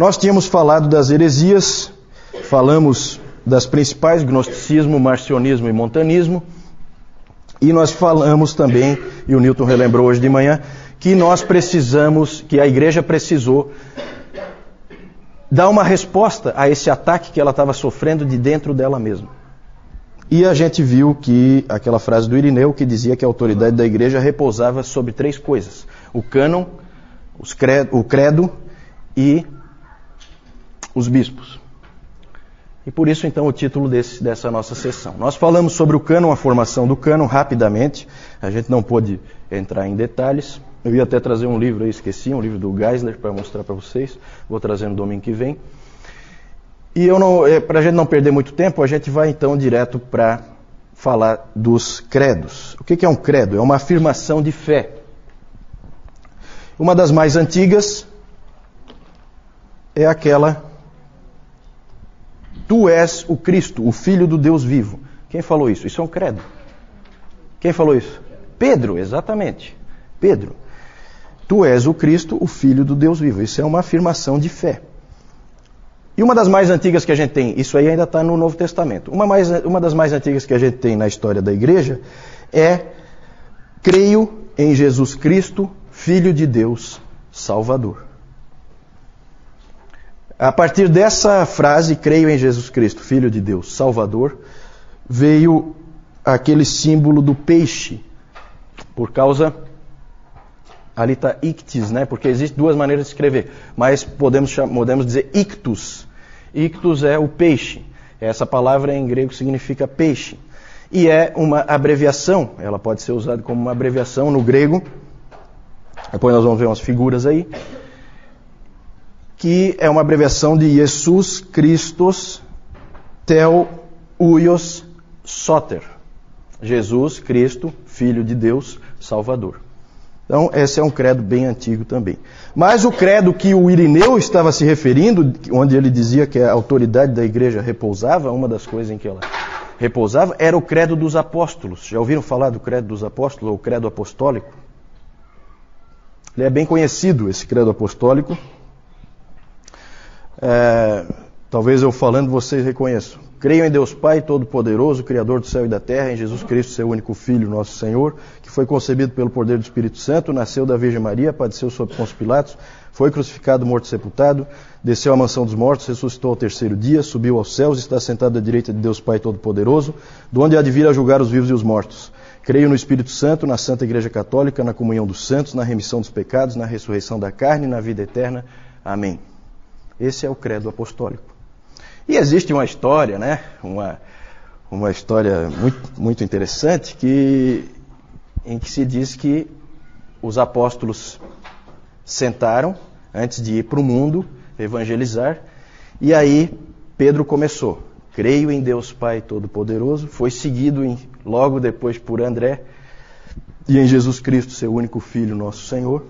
Nós tínhamos falado das heresias, falamos das principais, gnosticismo, marcionismo e montanismo, e nós falamos também, e o Newton relembrou hoje de manhã, que nós precisamos, que a igreja precisou dar uma resposta a esse ataque que ela estava sofrendo de dentro dela mesma. E a gente viu que aquela frase do Irineu que dizia que a autoridade da igreja repousava sobre três coisas: o cânon, o credo e os bispos. E por isso, então, o título desse, dessa nossa sessão. Nós falamos sobre o cânon, a formação do cânon, rapidamente. A gente não pôde entrar em detalhes. Eu ia até trazer um livro aí, esqueci, um livro do Geisler para mostrar para vocês. Vou trazer no domingo que vem. E é, para a gente não perder muito tempo, a gente vai então direto para falar dos credos. O que é um credo? É uma afirmação de fé. Uma das mais antigas é aquela: Tu és o Cristo, o Filho do Deus vivo. Quem falou isso? Isso é um credo. Quem falou isso? Pedro, exatamente. Pedro. Tu és o Cristo, o Filho do Deus vivo. Isso é uma afirmação de fé. E uma das mais antigas que a gente tem, isso aí ainda está no Novo Testamento. Uma, mais, uma das mais antigas que a gente tem na história da igreja é: creio em Jesus Cristo, Filho de Deus, Salvador. A partir dessa frase, creio em Jesus Cristo, Filho de Deus, Salvador, veio aquele símbolo do peixe, por causa ali está ictis, né? Porque existem duas maneiras de escrever, mas podemos, podemos dizer ictus. Ictus é o peixe. Essa palavra em grego significa peixe. E é uma abreviação, ela pode ser usada como uma abreviação no grego. Depois nós vamos ver umas figuras aí. Que é uma abreviação de Jesus Christos Tel Uios Soter. Jesus Cristo, Filho de Deus, Salvador. Então, esse é um credo bem antigo também. Mas o credo que o Irineu estava se referindo, onde ele dizia que a autoridade da igreja repousava, uma das coisas em que ela repousava, era o credo dos apóstolos. Já ouviram falar do credo dos apóstolos, ou credo apostólico? Ele é bem conhecido, esse credo apostólico. É, talvez eu falando vocês reconheçam. Creio em Deus Pai Todo-Poderoso, Criador do céu e da terra, em Jesus Cristo, seu único Filho, nosso Senhor, que foi concebido pelo poder do Espírito Santo, nasceu da Virgem Maria, padeceu sob Pôncio Pilatos, foi crucificado, morto e sepultado, desceu à mansão dos mortos, ressuscitou ao terceiro dia, subiu aos céus, está sentado à direita de Deus Pai Todo-Poderoso, do onde há de vir a julgar os vivos e os mortos. Creio no Espírito Santo, na Santa Igreja Católica, na comunhão dos santos, na remissão dos pecados, na ressurreição da carne e na vida eterna. Amém. Esse é o credo apostólico. E existe uma história, né? Uma, uma história muito, muito interessante que, em que se diz que os apóstolos sentaram antes de ir para o mundo evangelizar, e aí Pedro começou. Creio em Deus Pai Todo-Poderoso, foi seguido em, logo depois por André, e em Jesus Cristo, seu único Filho, nosso Senhor.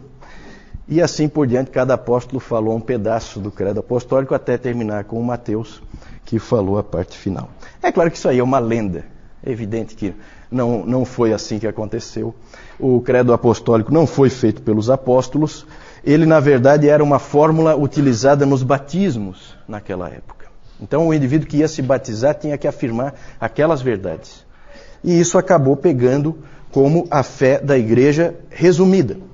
E assim por diante, cada apóstolo falou um pedaço do credo apostólico até terminar com o Mateus, que falou a parte final. É claro que isso aí é uma lenda. É evidente que não, não foi assim que aconteceu. O credo apostólico não foi feito pelos apóstolos. Ele, na verdade, era uma fórmula utilizada nos batismos naquela época. Então, o indivíduo que ia se batizar tinha que afirmar aquelas verdades. E isso acabou pegando como a fé da igreja resumida.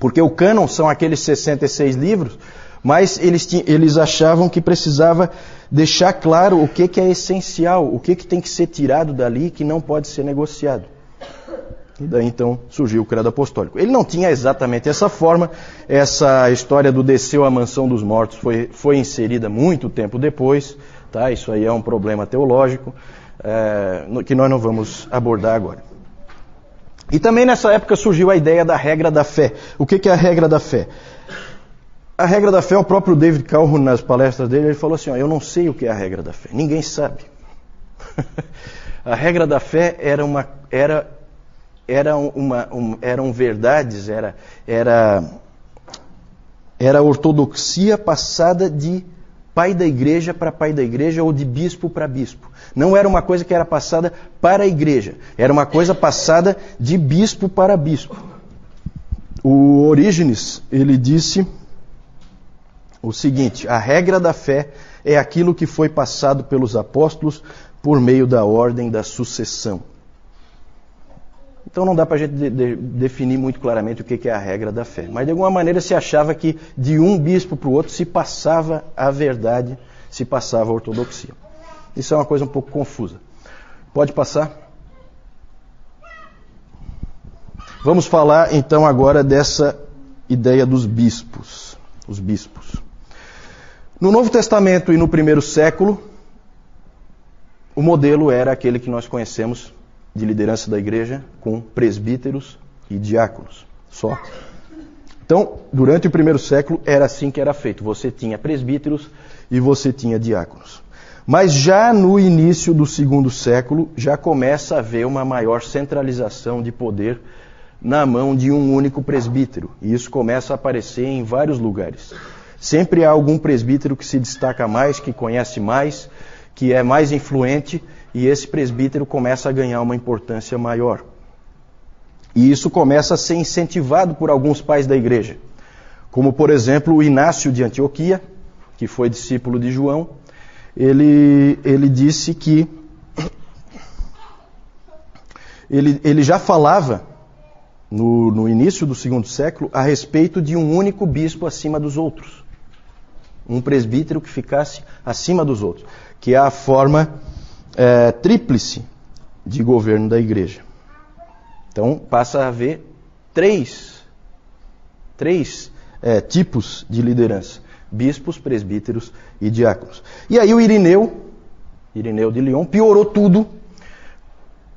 Porque o cânon são aqueles 66 livros, mas eles, eles achavam que precisava deixar claro o que, que é essencial, o que, que tem que ser tirado dali que não pode ser negociado. E daí então surgiu o credo apostólico. Ele não tinha exatamente essa forma, essa história do desceu à mansão dos mortos foi, foi inserida muito tempo depois, tá? isso aí é um problema teológico é, que nós não vamos abordar agora. E também nessa época surgiu a ideia da regra da fé. O que é a regra da fé? A regra da fé, o próprio David Calhoun, nas palestras dele, ele falou assim: ó, Eu não sei o que é a regra da fé, ninguém sabe. a regra da fé era uma, era, era uma, um, eram verdades, era, era, era ortodoxia passada de pai da igreja para pai da igreja ou de bispo para bispo. Não era uma coisa que era passada para a igreja, era uma coisa passada de bispo para bispo. O Orígenes, ele disse o seguinte: a regra da fé é aquilo que foi passado pelos apóstolos por meio da ordem da sucessão. Então não dá para a gente de, de, definir muito claramente o que, que é a regra da fé. Mas de alguma maneira se achava que de um bispo para o outro se passava a verdade, se passava a ortodoxia. Isso é uma coisa um pouco confusa. Pode passar? Vamos falar então agora dessa ideia dos bispos. Os bispos. No Novo Testamento e no primeiro século, o modelo era aquele que nós conhecemos de liderança da igreja com presbíteros e diáconos só. Então, durante o primeiro século era assim que era feito. Você tinha presbíteros e você tinha diáconos. Mas já no início do segundo século já começa a haver uma maior centralização de poder na mão de um único presbítero. E isso começa a aparecer em vários lugares. Sempre há algum presbítero que se destaca mais, que conhece mais, que é mais influente e esse presbítero começa a ganhar uma importância maior. E isso começa a ser incentivado por alguns pais da igreja, como por exemplo o Inácio de Antioquia, que foi discípulo de João. Ele, ele disse que ele, ele já falava no, no início do segundo século a respeito de um único bispo acima dos outros. Um presbítero que ficasse acima dos outros, que é a forma é, tríplice de governo da igreja. Então passa a haver três, três é, tipos de liderança: bispos, presbíteros e diáconos. E aí o Irineu, Irineu de Lyon, piorou tudo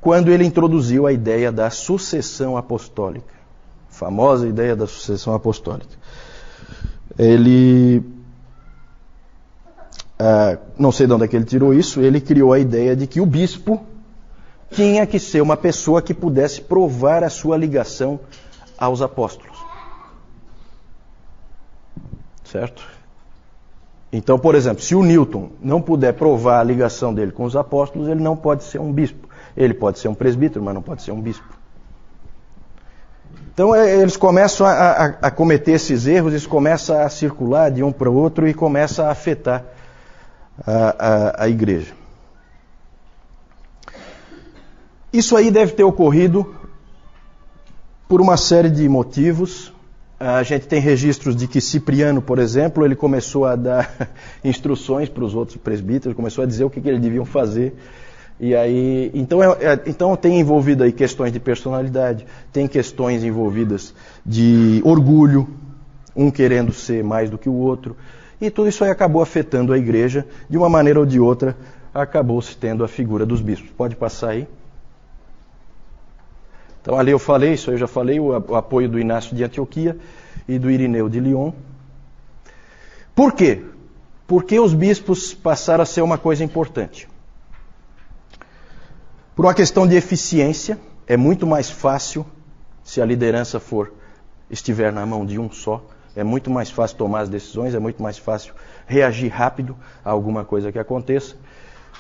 quando ele introduziu a ideia da sucessão apostólica. famosa ideia da sucessão apostólica. Ele Uh, não sei de onde é que ele tirou isso, ele criou a ideia de que o bispo tinha que ser uma pessoa que pudesse provar a sua ligação aos apóstolos. Certo? Então, por exemplo, se o Newton não puder provar a ligação dele com os apóstolos, ele não pode ser um bispo. Ele pode ser um presbítero, mas não pode ser um bispo. Então é, eles começam a, a, a cometer esses erros, isso começa a circular de um para o outro e começa a afetar a, a, a igreja. Isso aí deve ter ocorrido por uma série de motivos. A gente tem registros de que Cipriano, por exemplo, ele começou a dar instruções para os outros presbíteros, começou a dizer o que, que eles deviam fazer. E aí, então, é, é, então tem envolvido aí questões de personalidade, tem questões envolvidas de orgulho, um querendo ser mais do que o outro. E tudo isso aí acabou afetando a igreja, de uma maneira ou de outra, acabou-se tendo a figura dos bispos. Pode passar aí. Então ali eu falei, isso eu já falei, o, apoio do Inácio de Antioquia e do Irineu de Lyon. Por quê? Porque os bispos passaram a ser uma coisa importante. Por uma questão de eficiência, é muito mais fácil se a liderança for estiver na mão de um só é muito mais fácil tomar as decisões, é muito mais fácil reagir rápido a alguma coisa que aconteça.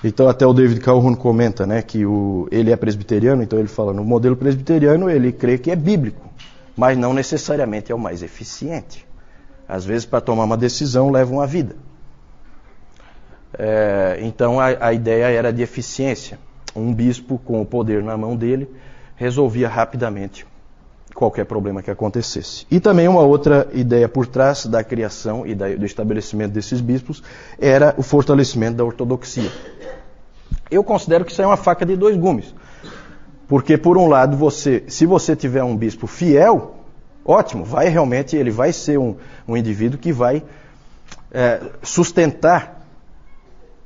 Então até o David Calhoun comenta, né, que o, ele é presbiteriano, então ele fala no modelo presbiteriano ele crê que é bíblico, mas não necessariamente é o mais eficiente. Às vezes para tomar uma decisão leva uma vida. É, então a, a ideia era de eficiência. Um bispo com o poder na mão dele resolvia rapidamente qualquer problema que acontecesse. E também uma outra ideia por trás da criação e do estabelecimento desses bispos era o fortalecimento da ortodoxia. Eu considero que isso é uma faca de dois gumes. Porque, por um lado, você, se você tiver um bispo fiel, ótimo, vai realmente, ele vai ser um, um indivíduo que vai é, sustentar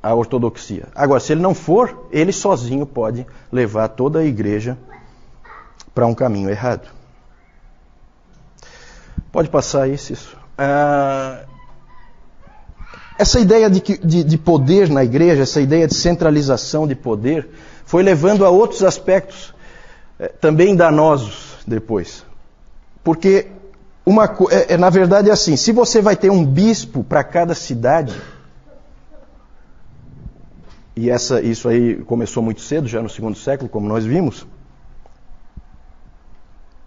a ortodoxia. Agora, se ele não for, ele sozinho pode levar toda a igreja para um caminho errado. Pode passar isso. isso. Ah, essa ideia de, de, de poder na igreja, essa ideia de centralização de poder, foi levando a outros aspectos eh, também danosos depois. Porque uma, é, é, na verdade é assim, se você vai ter um bispo para cada cidade, e essa, isso aí começou muito cedo, já no segundo século, como nós vimos,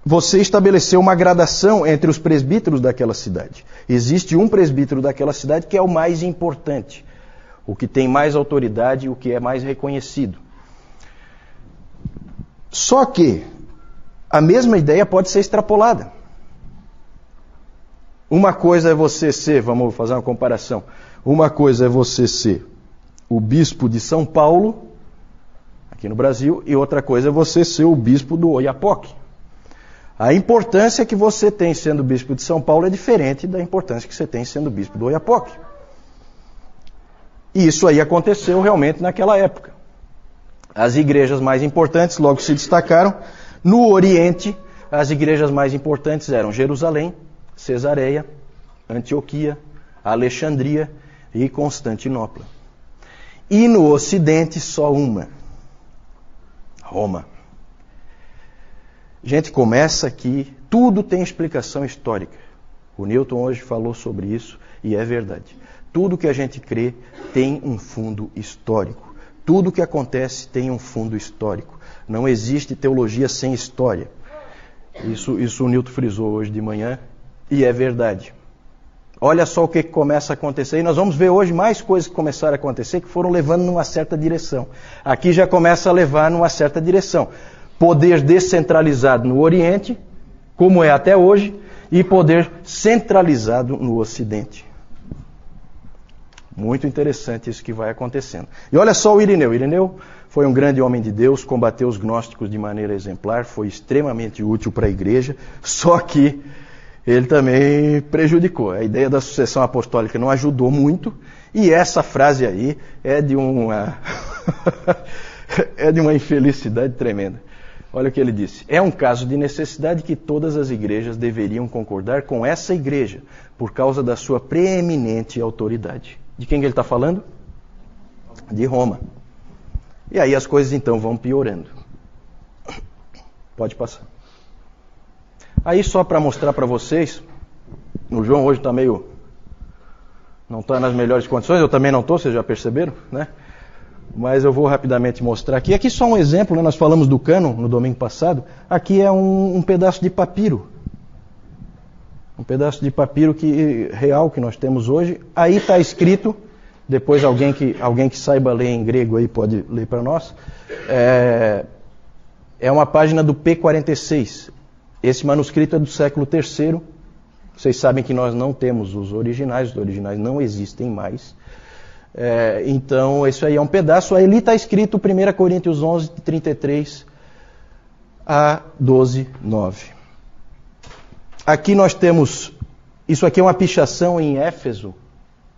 você estabeleceu uma gradação entre os presbíteros daquela cidade. Existe um presbítero daquela cidade que é o mais importante, o que tem mais autoridade, o que é mais reconhecido. Só que a mesma ideia pode ser extrapolada. Uma coisa é você ser, vamos fazer uma comparação. Uma coisa é você ser o bispo de São Paulo, aqui no Brasil, e outra coisa é você ser o bispo do Oiapoque. A importância que você tem sendo bispo de São Paulo é diferente da importância que você tem sendo bispo do Oiapoque. E isso aí aconteceu realmente naquela época. As igrejas mais importantes logo se destacaram. No Oriente, as igrejas mais importantes eram Jerusalém, Cesareia, Antioquia, Alexandria e Constantinopla. E no Ocidente, só uma: Roma. Gente, começa aqui, tudo tem explicação histórica. O Newton hoje falou sobre isso e é verdade. Tudo que a gente crê tem um fundo histórico. Tudo que acontece tem um fundo histórico. Não existe teologia sem história. Isso, isso o Newton frisou hoje de manhã e é verdade. Olha só o que começa a acontecer. E nós vamos ver hoje mais coisas que começaram a acontecer que foram levando numa certa direção. Aqui já começa a levar numa certa direção. Poder descentralizado no Oriente, como é até hoje, e poder centralizado no Ocidente. Muito interessante isso que vai acontecendo. E olha só o Irineu. Irineu foi um grande homem de Deus, combateu os gnósticos de maneira exemplar, foi extremamente útil para a igreja, só que ele também prejudicou. A ideia da sucessão apostólica não ajudou muito, e essa frase aí é de uma é de uma infelicidade tremenda. Olha o que ele disse: É um caso de necessidade que todas as igrejas deveriam concordar com essa igreja, por causa da sua preeminente autoridade. De quem que ele está falando? De Roma. E aí as coisas então vão piorando. Pode passar. Aí só para mostrar para vocês, o João hoje está meio. não está nas melhores condições, eu também não estou, vocês já perceberam, né? Mas eu vou rapidamente mostrar aqui. Aqui só um exemplo, né? nós falamos do cano no domingo passado. Aqui é um, um pedaço de papiro. Um pedaço de papiro que, real que nós temos hoje. Aí está escrito, depois alguém que, alguém que saiba ler em grego aí pode ler para nós. É, é uma página do P46. Esse manuscrito é do século III. Vocês sabem que nós não temos os originais, os originais não existem mais. É, então, isso aí é um pedaço. Aí ali está escrito 1 Coríntios 11, 33 a 12, 9. Aqui nós temos. Isso aqui é uma pichação em Éfeso,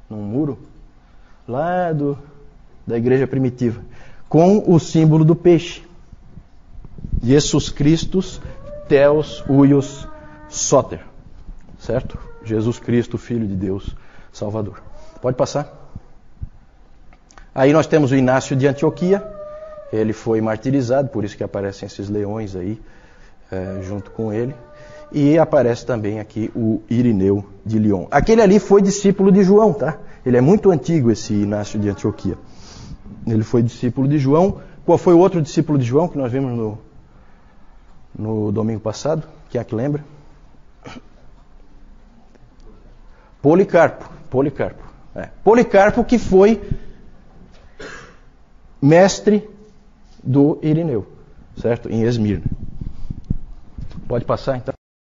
num muro, lá do, da igreja primitiva, com o símbolo do peixe. Jesus Cristo Theos Uios Soter. Certo? Jesus Cristo, Filho de Deus, Salvador. Pode passar. Aí nós temos o Inácio de Antioquia. Ele foi martirizado, por isso que aparecem esses leões aí é, junto com ele. E aparece também aqui o Irineu de Lyon. Aquele ali foi discípulo de João, tá? Ele é muito antigo, esse Inácio de Antioquia. Ele foi discípulo de João. Qual foi o outro discípulo de João que nós vimos no, no domingo passado. Quem é que lembra? Policarpo. Policarpo. É. Policarpo que foi mestre do Irineu, certo? Em Esmirna. Pode passar então.